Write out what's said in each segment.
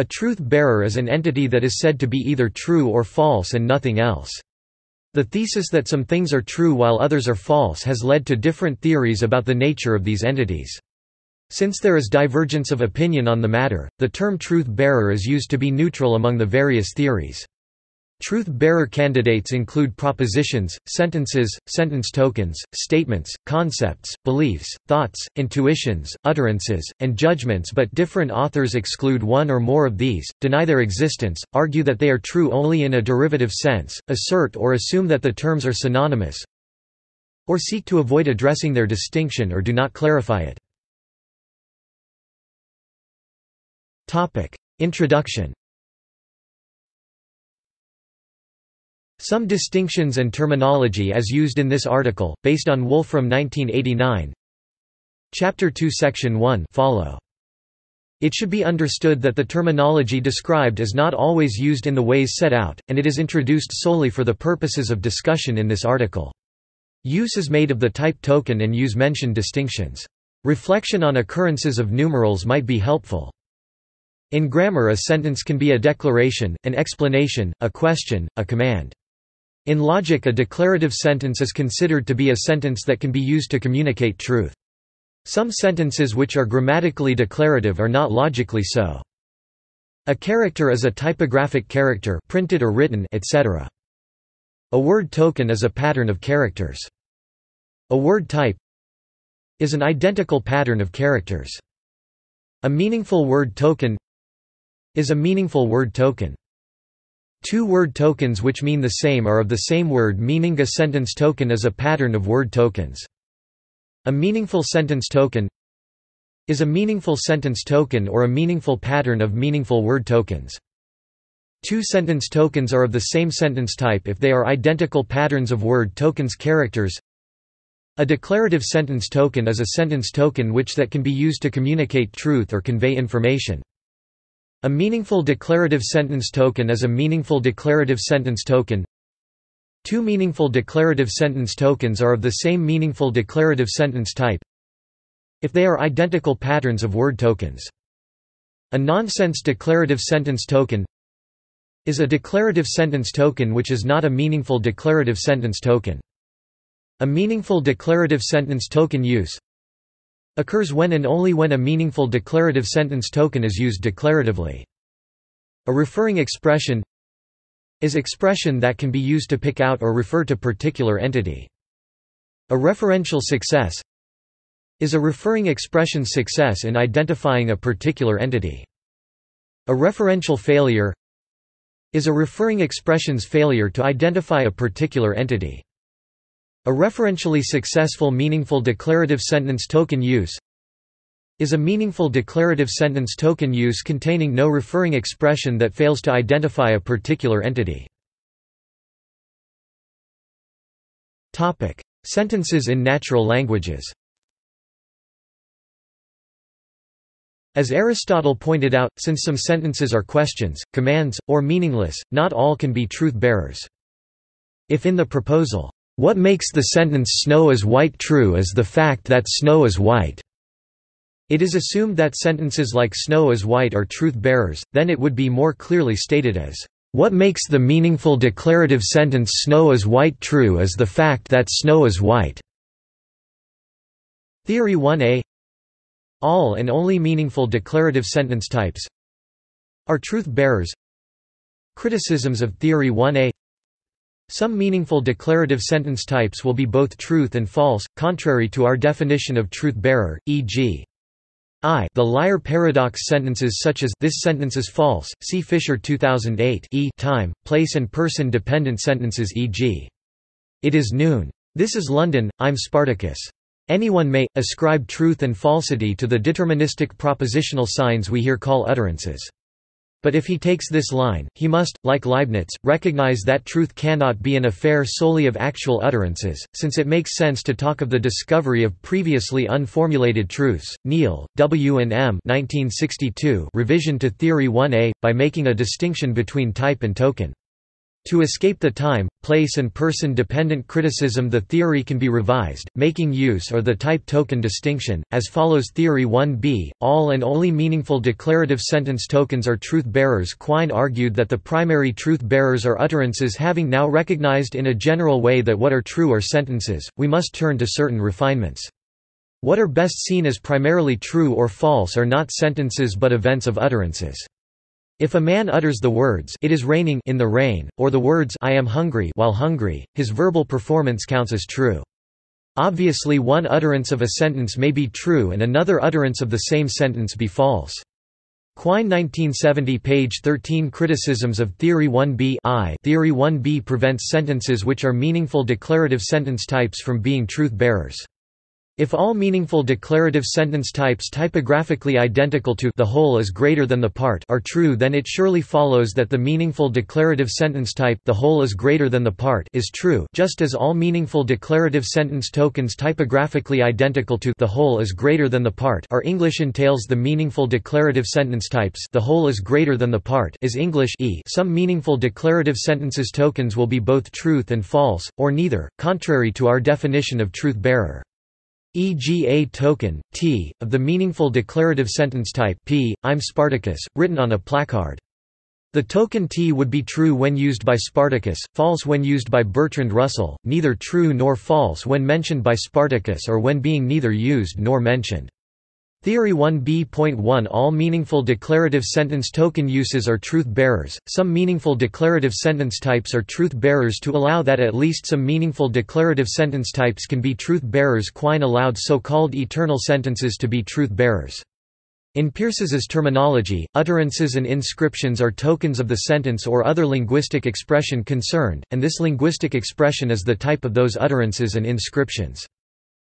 A truth-bearer is an entity that is said to be either true or false and nothing else. The thesis that some things are true while others are false has led to different theories about the nature of these entities. Since there is divergence of opinion on the matter, the term truth-bearer is used to be neutral among the various theories. Truth-bearer candidates include propositions, sentences, sentence tokens, statements, concepts, beliefs, thoughts, intuitions, utterances, and judgments but different authors exclude one or more of these, deny their existence, argue that they are true only in a derivative sense, assert or assume that the terms are synonymous, or seek to avoid addressing their distinction or do not clarify it. Introduction Some distinctions and terminology as used in this article, based on Wolfram 1989 Chapter 2 Section 1 follow. It should be understood that the terminology described is not always used in the ways set out, and it is introduced solely for the purposes of discussion in this article. Use is made of the type token and use mentioned distinctions. Reflection on occurrences of numerals might be helpful. In grammar a sentence can be a declaration, an explanation, a question, a command. In logic a declarative sentence is considered to be a sentence that can be used to communicate truth. Some sentences which are grammatically declarative are not logically so. A character is a typographic character printed or written etc. A word token is a pattern of characters. A word type is an identical pattern of characters. A meaningful word token is a meaningful word token. Two word tokens which mean the same are of the same word meaning a sentence token is a pattern of word tokens. A meaningful sentence token is a meaningful sentence token or a meaningful pattern of meaningful word tokens. Two sentence tokens are of the same sentence type if they are identical patterns of word tokens characters. A declarative sentence token is a sentence token which that can be used to communicate truth or convey information. A meaningful declarative sentence token is a meaningful declarative sentence token. Two meaningful declarative sentence tokens are of the same meaningful declarative sentence type if they are identical patterns of word tokens. A nonsense declarative sentence token is a declarative sentence token which is not a meaningful declarative sentence token. A meaningful declarative sentence token use occurs when and only when a meaningful declarative sentence token is used declaratively. A referring expression is expression that can be used to pick out or refer to particular entity. A referential success is a referring expression's success in identifying a particular entity. A referential failure is a referring expression's failure to identify a particular entity. A referentially successful meaningful declarative sentence token use is a meaningful declarative sentence token use containing no referring expression that fails to identify a particular entity. Sentences in natural languages. As Aristotle pointed out, since some sentences are questions, commands, or meaningless, not all can be truth-bearers. If in the proposal, what makes the sentence snow is white true is the fact that snow is white. It is assumed that sentences like snow is white are truth-bearers, then it would be more clearly stated as, "...what makes the meaningful declarative sentence snow is white true is the fact that snow is white." Theory 1a All and only meaningful declarative sentence types are truth-bearers Criticisms of Theory 1a some meaningful declarative sentence types will be both truth and false, contrary to our definition of truth-bearer, e.g. I the liar paradox sentences such as this sentence is false, see Fisher 2008 e time, place and person dependent sentences e.g. It is noon. This is London, I'm Spartacus. Anyone may, ascribe truth and falsity to the deterministic propositional signs we here call utterances. But if he takes this line, he must, like Leibniz, recognize that truth cannot be an affair solely of actual utterances, since it makes sense to talk of the discovery of previously unformulated truths. Kneale, W. and M. 1962, Revision to Theory 1a, by making a distinction between type and token. To escape the time, place and person-dependent criticism the theory can be revised, making use or the type token distinction, as follows Theory 1b, all and only meaningful declarative sentence tokens are truth-bearers Quine argued that the primary truth-bearers are utterances having now recognized in a general way that what are true are sentences, we must turn to certain refinements. What are best seen as primarily true or false are not sentences but events of utterances. If a man utters the words it is raining in the rain, or the words I am hungry while hungry, his verbal performance counts as true. Obviously one utterance of a sentence may be true and another utterance of the same sentence be false. Quine 1970 page 13 Criticisms of Theory 1b I Theory 1b prevents sentences which are meaningful declarative sentence types from being truth-bearers. If all meaningful declarative sentence types typographically identical to the whole is greater than the part are true then it surely follows that the meaningful declarative sentence type the whole is greater than the part is true just as all meaningful declarative sentence tokens typographically identical to the whole is greater than the part are English entails the meaningful declarative sentence types the whole is greater than the part is English e some meaningful declarative sentences tokens will be both truth and false, or neither, contrary to our definition of truth-bearer e.g. a token, t, of the meaningful declarative sentence type p, I'm Spartacus, written on a placard. The token t would be true when used by Spartacus, false when used by Bertrand Russell, neither true nor false when mentioned by Spartacus or when being neither used nor mentioned. Theory 1b.1 All meaningful declarative sentence token uses are truth-bearers, some meaningful declarative sentence types are truth-bearers to allow that at least some meaningful declarative sentence types can be truth-bearers Quine allowed so-called eternal sentences to be truth-bearers. In Peirce's terminology, utterances and inscriptions are tokens of the sentence or other linguistic expression concerned, and this linguistic expression is the type of those utterances and inscriptions.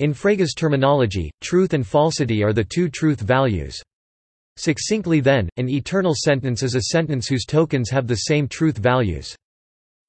In Frege's terminology, truth and falsity are the two truth values. Succinctly then, an eternal sentence is a sentence whose tokens have the same truth values.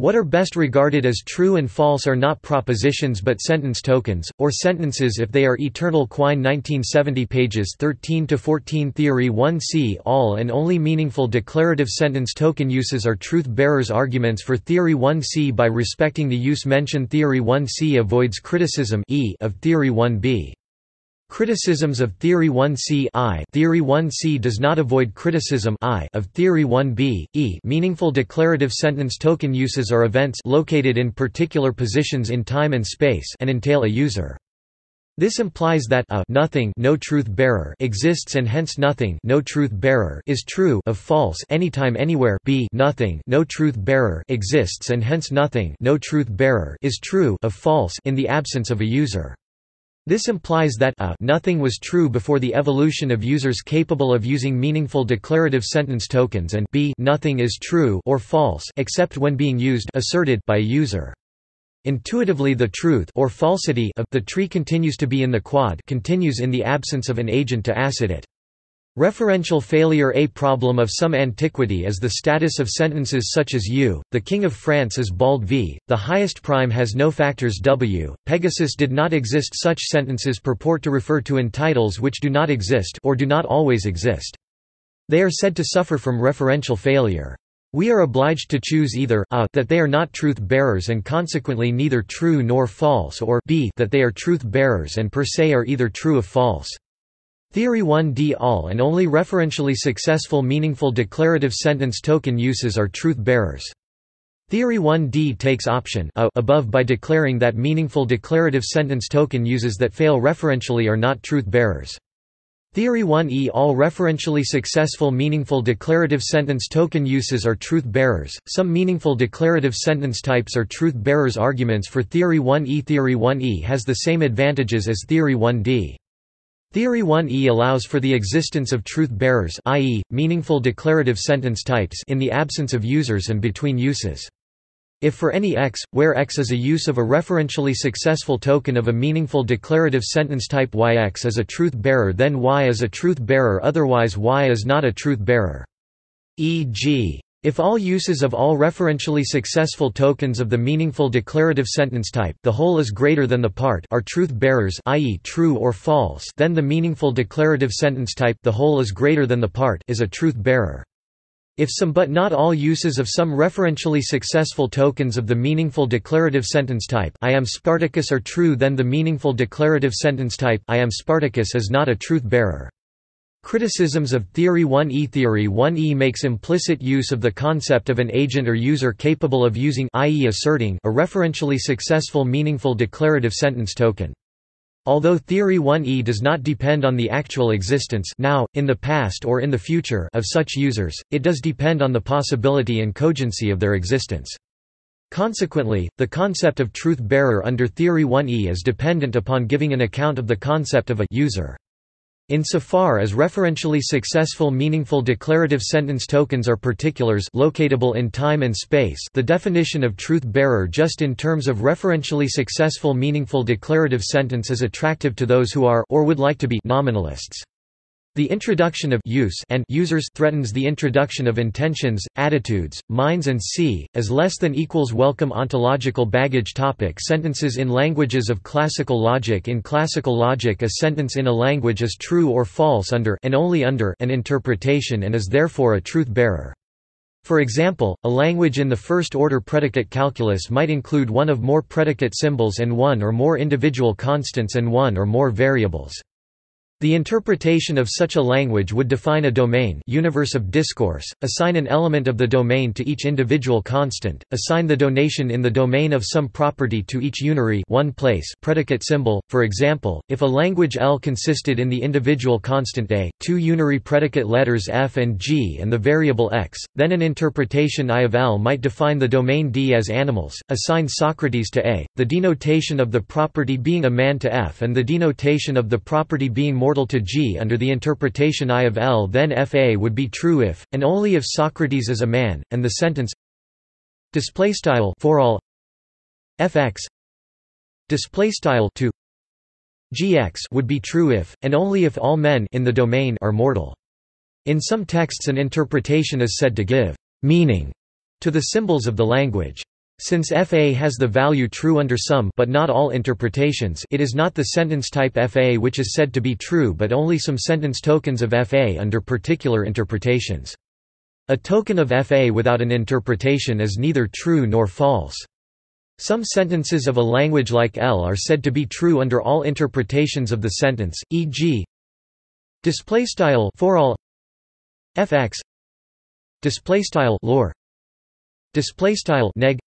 What are best regarded as true and false are not propositions but sentence tokens, or sentences if they are eternal. Quine 1970 pages 13–14 Theory 1c All and only meaningful declarative sentence token uses are truth-bearers Arguments for Theory 1c By respecting the use mention Theory 1c avoids criticism e of Theory 1b. Criticisms of Theory 1c I Theory 1c does not avoid criticism I of Theory 1b, e meaningful declarative sentence token uses are events located in particular positions in time and space and entail a user. This implies that a nothing no truth bearer exists and hence nothing no truth bearer is true of false anytime anywhere b nothing no truth bearer exists and hence nothing no truth bearer is true of false in the absence of a user. This implies that a nothing was true before the evolution of users capable of using meaningful declarative sentence tokens and b nothing is true or false except when being used asserted by a user. Intuitively the truth or falsity of the tree continues to be in the quad continues in the absence of an agent to acid it. Referential failure A problem of some antiquity is the status of sentences such as U, the King of France is bald v, the highest prime has no factors W, Pegasus did not exist Such sentences purport to refer to entitles which do not exist or do not always exist. They are said to suffer from referential failure. We are obliged to choose either a that they are not truth-bearers and consequently neither true nor false or b that they are truth-bearers and per se are either true or false. Theory 1d All and only referentially successful meaningful declarative sentence token uses are truth-bearers. Theory 1d takes option a above by declaring that meaningful declarative sentence token uses that fail referentially are not truth-bearers. Theory 1e All referentially successful meaningful declarative sentence token uses are truth-bearers, some meaningful declarative sentence types are truth-bearers Arguments for Theory 1e Theory 1e has the same advantages as Theory 1d. Theory 1e allows for the existence of truth-bearers i.e., meaningful declarative sentence types in the absence of users and between uses. If for any x, where x is a use of a referentially successful token of a meaningful declarative sentence type yx is a truth-bearer then y is a truth-bearer otherwise y is not a truth-bearer. E.g. If all uses of all referentially successful tokens of the meaningful declarative sentence type the whole is greater than the part are truth-bearers i.e. true or false then the meaningful declarative sentence type the whole is greater than the part is a truth-bearer. If some but not all uses of some referentially successful tokens of the meaningful declarative sentence type I am Spartacus are true then the meaningful declarative sentence type I am Spartacus is not a truth-bearer. Criticisms of Theory 1e Theory 1e makes implicit use of the concept of an agent or user capable of using i.e. asserting a referentially successful meaningful declarative sentence token. Although Theory 1e does not depend on the actual existence now, in the past or in the future of such users, it does depend on the possibility and cogency of their existence. Consequently, the concept of truth-bearer under Theory 1e is dependent upon giving an account of the concept of a user. Insofar as referentially successful meaningful declarative sentence tokens are particulars locatable in time and space the definition of truth-bearer just in terms of referentially successful meaningful declarative sentence is attractive to those who are or would like to be nominalists. The introduction of use and users threatens the introduction of intentions, attitudes, minds and c, as less than equals welcome ontological baggage topic Sentences in languages of classical logic In classical logic a sentence in a language is true or false under and only under an interpretation and is therefore a truth-bearer. For example, a language in the first-order predicate calculus might include one of more predicate symbols and one or more individual constants and one or more variables. The interpretation of such a language would define a domain universe of discourse, assign an element of the domain to each individual constant, assign the denotation in the domain of some property to each unary one place predicate symbol. For example, if a language L consisted in the individual constant a, two unary predicate letters f and g and the variable x, then an interpretation I of L might define the domain D as animals, assign Socrates to a, the denotation of the property being a man to f and the denotation of the property being more mortal to G under the interpretation I of L then Fa would be true if, and only if Socrates is a man, and the sentence displaystyle for all fx displaystyle to gx would be true if and only if all men in the domain are mortal. In some texts an interpretation is said to give meaning to the symbols of the language since FA has the value true under some but not all interpretations it is not the sentence type FA which is said to be true but only some sentence tokens of FA under particular interpretations. A token of FA without an interpretation is neither true nor false. Some sentences of a language like L are said to be true under all interpretations of the sentence, e.g. displaystyle for all fx displaystyle lore displaystyle neg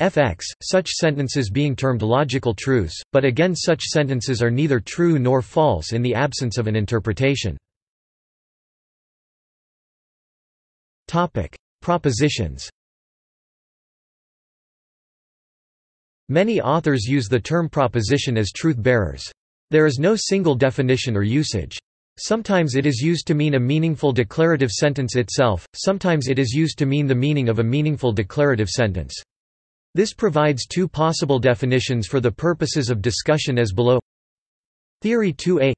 fx, such sentences being termed logical truths, but again such sentences are neither true nor false in the absence of an interpretation. Propositions Many authors use the term proposition as truth-bearers. There is no single definition or usage. Sometimes it is used to mean a meaningful declarative sentence itself, sometimes it is used to mean the meaning of a meaningful declarative sentence. This provides two possible definitions for the purposes of discussion as below. Theory 2a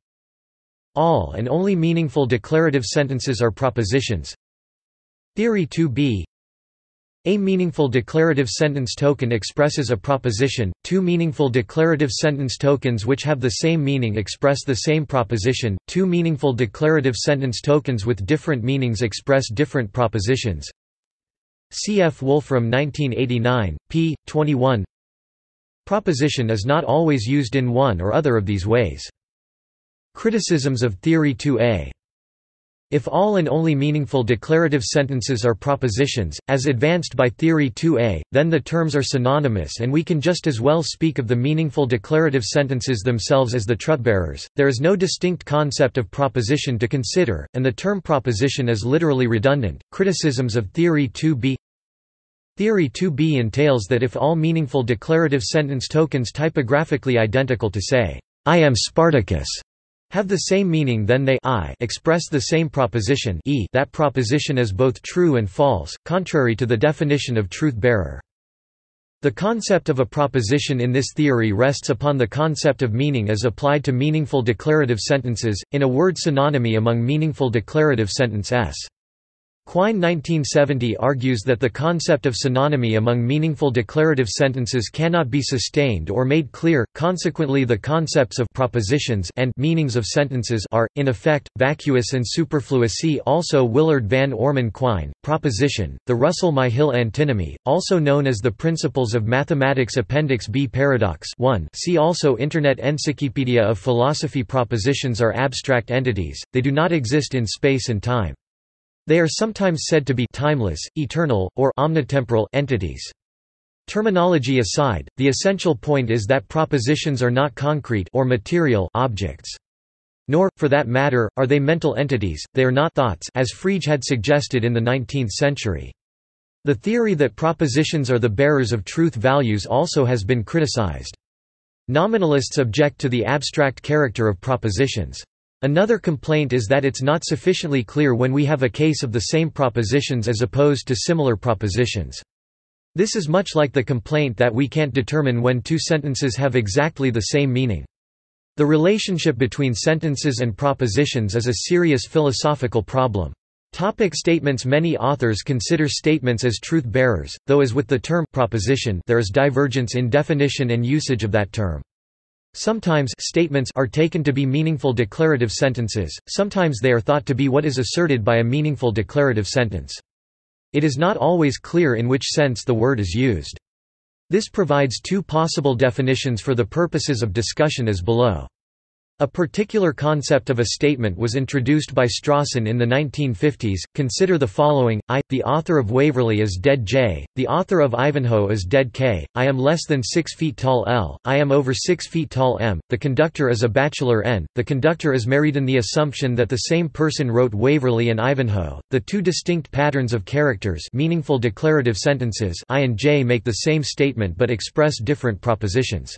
All and only meaningful declarative sentences are propositions. Theory 2b a meaningful declarative sentence token expresses a proposition, two meaningful declarative sentence tokens which have the same meaning express the same proposition, two meaningful declarative sentence tokens with different meanings express different propositions. Cf. Wolfram 1989, p. 21 Proposition is not always used in one or other of these ways. Criticisms of Theory 2a if all and only meaningful declarative sentences are propositions, as advanced by Theory 2a, then the terms are synonymous and we can just as well speak of the meaningful declarative sentences themselves as the truth-bearers. There is no distinct concept of proposition to consider, and the term proposition is literally redundant. Criticisms of Theory 2b Theory 2b entails that if all meaningful declarative sentence tokens typographically identical to say, I am Spartacus, have the same meaning then they I express the same proposition e that proposition is both true and false, contrary to the definition of truth-bearer. The concept of a proposition in this theory rests upon the concept of meaning as applied to meaningful declarative sentences, in a word synonymy among meaningful declarative sentence s. Quine 1970 argues that the concept of synonymy among meaningful declarative sentences cannot be sustained or made clear, consequently the concepts of propositions and meanings of sentences are, in effect, vacuous and superfluous. See also Willard Van Orman Quine, Proposition, the Russell-Myhill antinomy, also known as the Principles of Mathematics Appendix B Paradox 1 see also Internet Encyclopedia of Philosophy. Propositions are abstract entities, they do not exist in space and time. They are sometimes said to be timeless, eternal, or omnitemporal entities. Terminology aside, the essential point is that propositions are not concrete or material objects. Nor, for that matter, are they mental entities, they are not thoughts as Frege had suggested in the 19th century. The theory that propositions are the bearers of truth values also has been criticized. Nominalists object to the abstract character of propositions. Another complaint is that it's not sufficiently clear when we have a case of the same propositions as opposed to similar propositions. This is much like the complaint that we can't determine when two sentences have exactly the same meaning. The relationship between sentences and propositions is a serious philosophical problem. Topic statements Many authors consider statements as truth-bearers, though as with the term proposition there is divergence in definition and usage of that term. Sometimes statements are taken to be meaningful declarative sentences, sometimes they are thought to be what is asserted by a meaningful declarative sentence. It is not always clear in which sense the word is used. This provides two possible definitions for the purposes of discussion as below. A particular concept of a statement was introduced by Strawson in the 1950s. Consider the following I, the author of Waverley is dead J, the author of Ivanhoe is dead K, I am less than 6 feet tall L, I am over 6 feet tall M, the conductor is a bachelor N, the conductor is married. In the assumption that the same person wrote Waverley and Ivanhoe, the two distinct patterns of characters meaningful declarative sentences I and J make the same statement but express different propositions.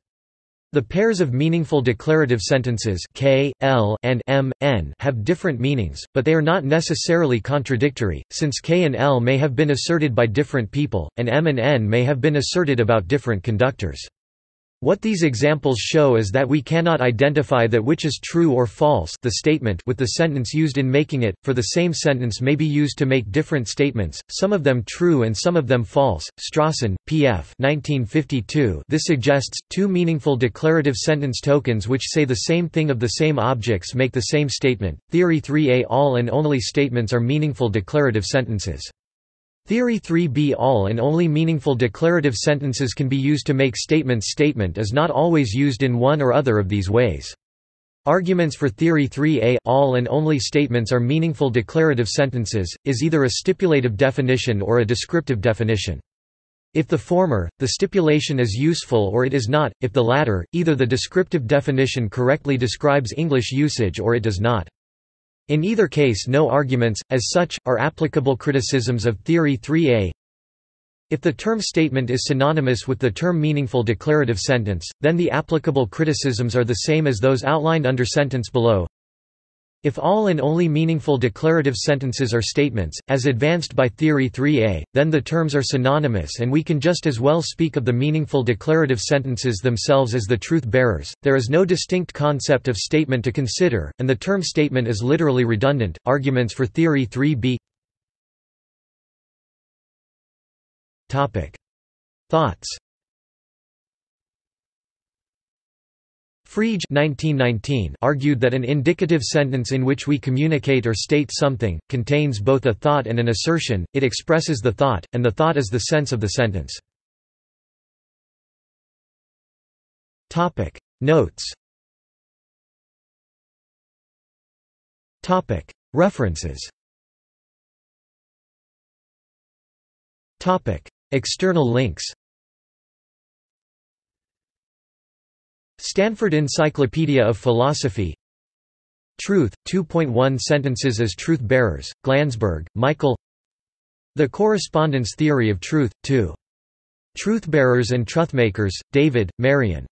The pairs of meaningful declarative sentences k, l, and m, n have different meanings, but they are not necessarily contradictory, since k and l may have been asserted by different people, and m and n may have been asserted about different conductors. What these examples show is that we cannot identify that which is true or false the statement with the sentence used in making it, for the same sentence may be used to make different statements, some of them true and some of them false. Strawson, P.F. 1952 This suggests, two meaningful declarative sentence tokens which say the same thing of the same objects make the same statement. Theory 3a All and only statements are meaningful declarative sentences. Theory 3b All and only meaningful declarative sentences can be used to make statements Statement is not always used in one or other of these ways. Arguments for Theory 3a all and only statements are meaningful declarative sentences, is either a stipulative definition or a descriptive definition. If the former, the stipulation is useful or it is not, if the latter, either the descriptive definition correctly describes English usage or it does not. In either case no arguments, as such, are applicable criticisms of Theory 3a. If the term statement is synonymous with the term meaningful declarative sentence, then the applicable criticisms are the same as those outlined under sentence below. If all and only meaningful declarative sentences are statements, as advanced by Theory 3a, then the terms are synonymous and we can just as well speak of the meaningful declarative sentences themselves as the truth-bearers. There is no distinct concept of statement to consider, and the term statement is literally redundant. Arguments for Theory 3b Topic. Thoughts Frege 1919 argued that an indicative sentence in which we communicate or state something, contains both a thought and an assertion, it expresses the thought, and the thought is the sense of the sentence. Notes References External links Stanford Encyclopedia of Philosophy. Truth, 2.1 Sentences as Truth-Bearers, Glanzberg, Michael. The Correspondence Theory of Truth, 2. Truth-Bearers and Truthmakers, David, Marian